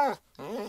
Mm-hmm.